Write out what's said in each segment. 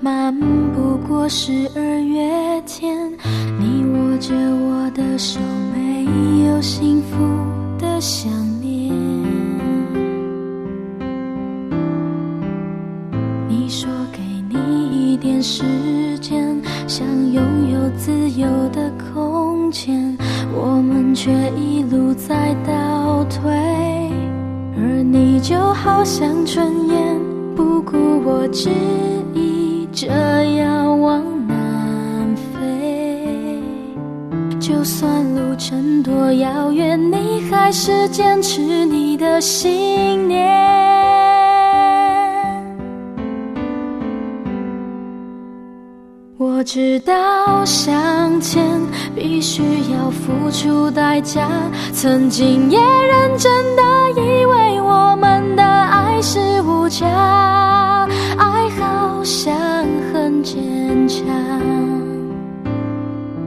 漫不过十二月天，你握着我的手，没有幸福的想念。你说给你一点时间，想拥有自由的空间，我们却一路在倒退，而你就好像春燕，不顾我知，这样往南飞。就算路程多遥远，你还是坚持你的信念。我知道向前必须要付出代价，曾经也认真的以为我们的爱是无价，强，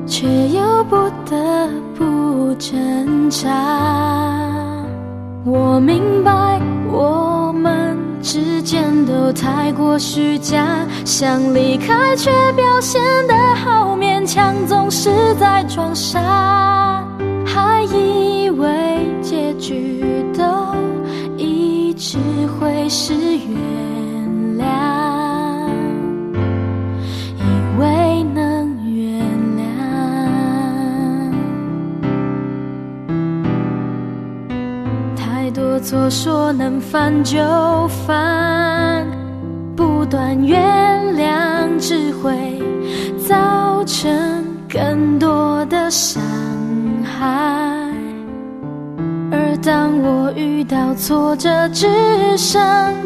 却又不得不挣扎。我明白我们之间都太过虚假，想离开却表现得好勉强，总是在装傻，还以为结局都一直会是原所说能翻就翻，不断原谅只会造成更多的伤害。而当我遇到挫折，只剩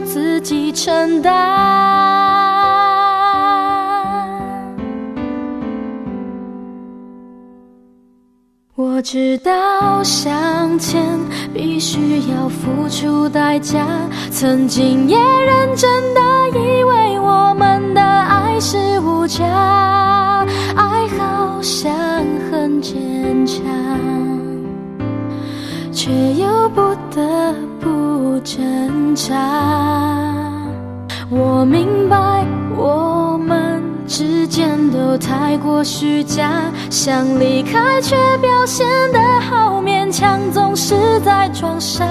自己承担。我知道向前必须要付出代价，曾经也认真的以为我们的爱是无价，爱好像很坚强，却又不得不挣扎。我明白之间都太过虚假，想离开却表现得好勉强，总是在装傻，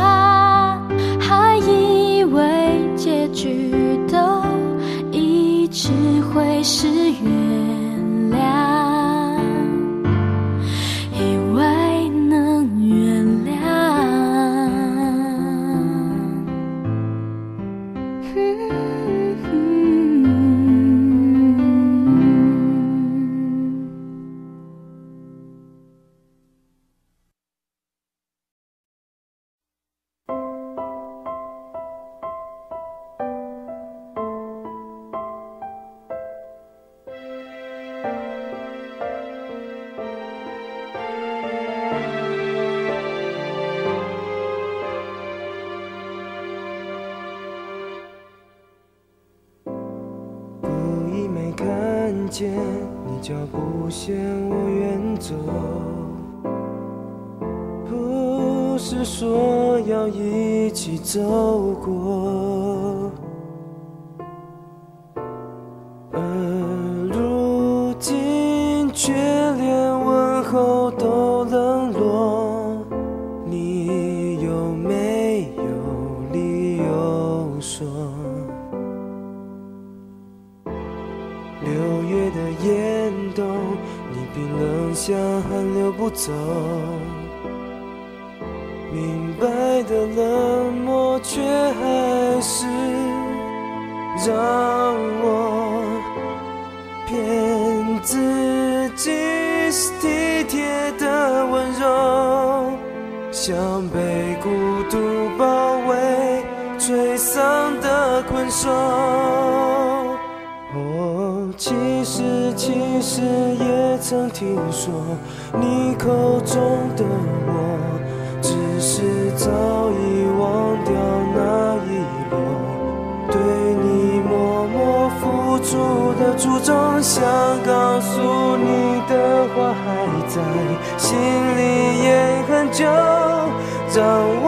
见你脚步嫌我远走，不是说要一起走过，而如今却连问候都像寒流不走。明白的冷漠，却还是让我骗自己是体贴的温柔，像被孤独包围、吹散的困兽。实也曾听说，你口中的我，只是早已忘掉那一摞对你默默付出的初衷。想告诉你的话还在心里咽很久，让我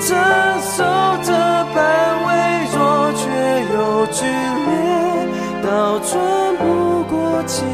承受这般微弱却又剧烈，到喘不过气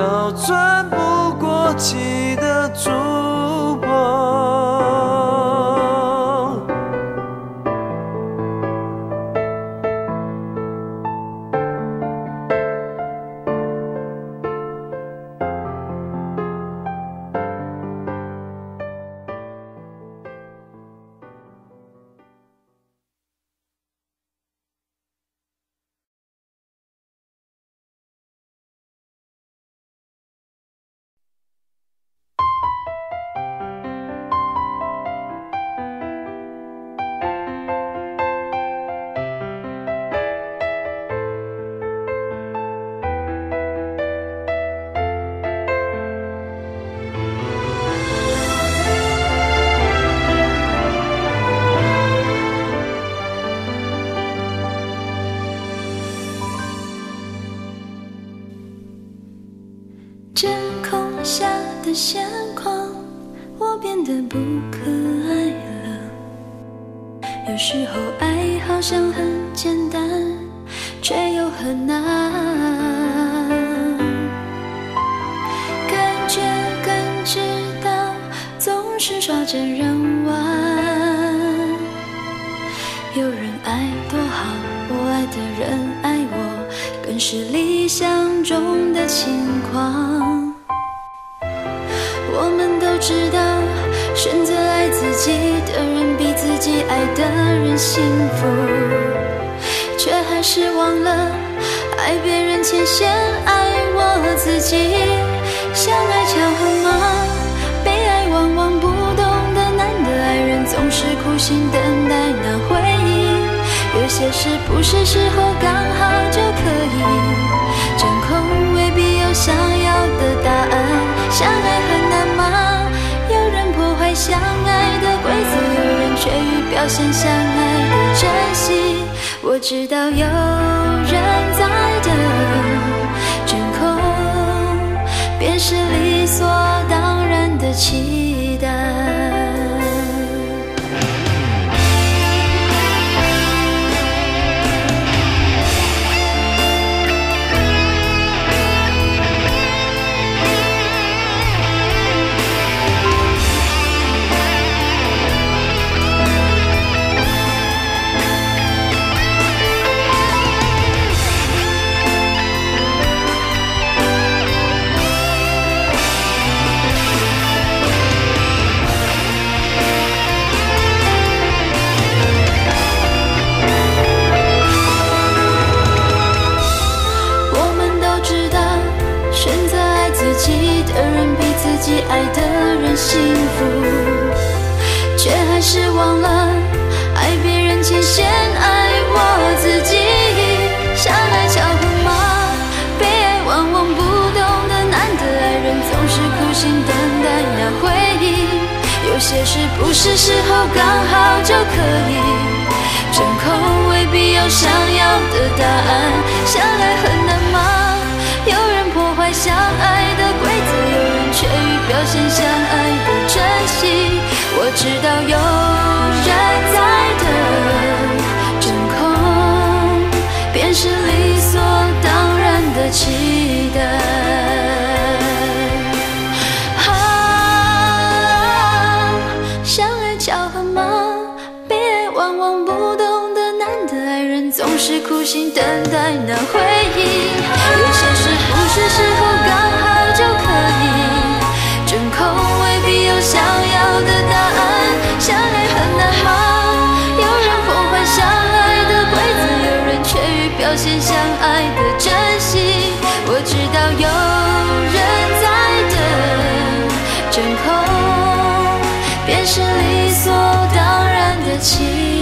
都喘不过气爱好像很简单，却又很难。感觉跟知道总是耍着人玩。有人爱多好，我爱的人爱我，更是理想中的情况。我们都知道，选择爱自己幸福，却还是忘了爱别人前先爱我自己。相爱巧合吗？被爱往往不懂得难的爱人，总是苦心等待那回应。有些事不是时候刚好就可以掌控，未必有想要的答案。相爱表现相爱的珍惜。我知道有人在等真空，便是理所是时候刚好就可以，真空未必有想要的答案。相爱很难吗？有人破坏相爱的规则，有人却欲表现相爱的真心。我知道有总是苦心等待那回应，有些事不是时候刚好就可以，真空未必有想要的答案。相爱很难吗？有人破坏相爱的规则，有人却欲表现相爱的真心。我知道有人在等，真空便是理所当然的情。